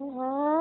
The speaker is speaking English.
Oh.